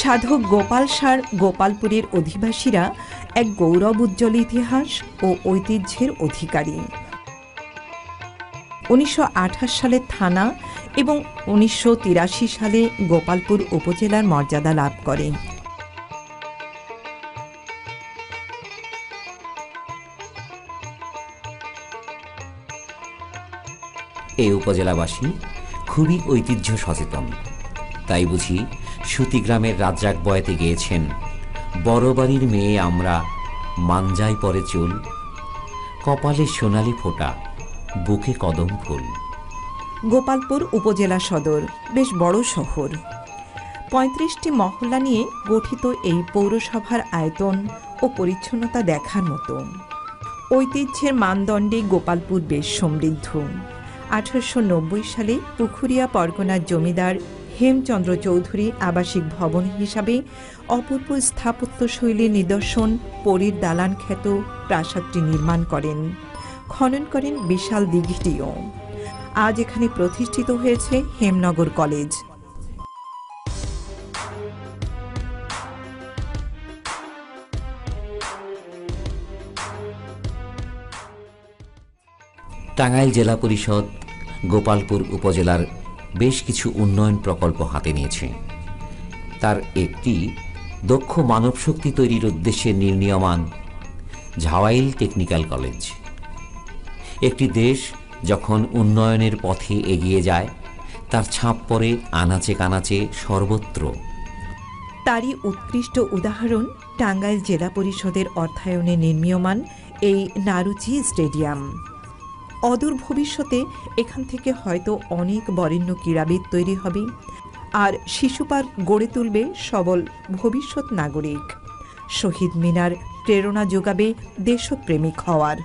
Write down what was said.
সাধক গোপাল সার গোপালপুরের অধিবাসীরা এক গৌরব উজ্জ্বল ইতিহাস ও ঐতিহ্যের অধিকারী। উনিশশো আঠাশ সালে থানা এবং উনিশশো তিরাশি সালে গোপালপুর উপজেলার মর্যাদা লাভ করে। এই উপজেলাবাসী খুবই ঐতিহ্য সচেতন। তাই বুঝি সুতিগ্রামের রাজ্জাক বয়াতে গিয়েছেন, বড় বাড়ির মেয়ে আমরা মানজাই পরে চুল, কপালে সোনালি ফোঁটা, বুকে কদম ফুল। গোপালপুর উপজেলা সদর, বেশ বড় শহর। পঁয়ত্রিশটি মহল্লা নিয়ে গঠিত এই পৌরসভার আয়তন ও পরিচ্ছন্নতা দেখার মতো। ঐতিহ্যের মানদণ্ডে গোপালপুর বেশ সমৃদ্ধ। আঠারোশো নব্বই সালে পুখুরিয়া পরগনার জমিদার হেমচন্দ্র চৌধুরী আবাসিক ভবন হিসাবে অপূর্ব স্থাপত্যশৈলীর নিদর্শন, পরীর দালান খ্যাত প্রাসাদটি নির্মাণ করেন। খনন করেন বিশাল দিঘিটিও। আজ এখানে প্রতিষ্ঠিত হয়েছে হেমনগর কলেজ। টাঙ্গাইল জেলা পরিষদ, গোপালপুর উপজেলার বেশ কিছু উন্নয়ন প্রকল্প হাতে নিয়েছে। তার একটি দক্ষ মানবশক্তি তৈরির উদ্দেশ্যে নির্ণীয়মান ঝাওয়াইল টেকনিক্যাল কলেজ। একটি দেশ যখন উন্নয়নের পথে এগিয়ে যায়, তার ছাপ পড়ে আনাচে কানাচে সর্বত্র। তারই উৎকৃষ্ট উদাহরণ টাঙ্গাইল জেলা পরিষদের অর্থায়নে নির্মীয়মান এই নারুচি স্টেডিয়াম। অদূর ভবিষ্যতে এখান থেকে হয়তো অনেক বরেণ্য ক্রীড়াবিদ তৈরি হবে আর শিশু পার্ক গড়ে তুলবে সবল ভবিষ্যৎ নাগরিক। শহীদ মিনার প্রেরণা যোগাবে দেশপ্রেমিক হওয়ার।